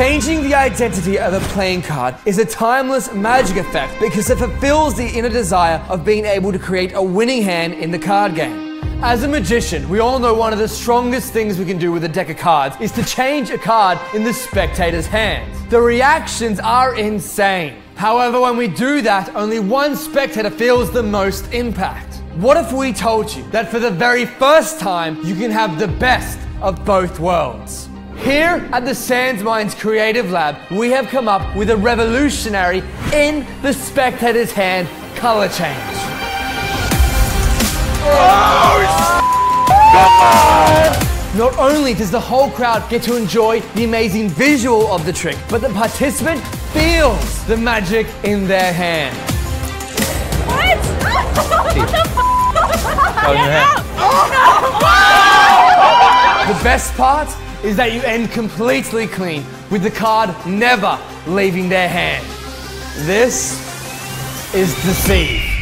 Changing the identity of a playing card is a timeless magic effect because it fulfills the inner desire of being able to create a winning hand in the card game. As a magician, we all know one of the strongest things we can do with a deck of cards is to change a card in the spectator's hand. The reactions are insane. However, when we do that, only one spectator feels the most impact. What if we told you that for the very first time, you can have the best of both worlds? Here at the SansMinds Creative Lab, we have come up with a revolutionary in the spectator's hand color change. Oh, Not only does the whole crowd get to enjoy the amazing visual of the trick, but the participant feels the magic in their hand. What? what the f? Oh, yeah. Best part is that you end completely clean, with the card never leaving their hand. This is Deceive.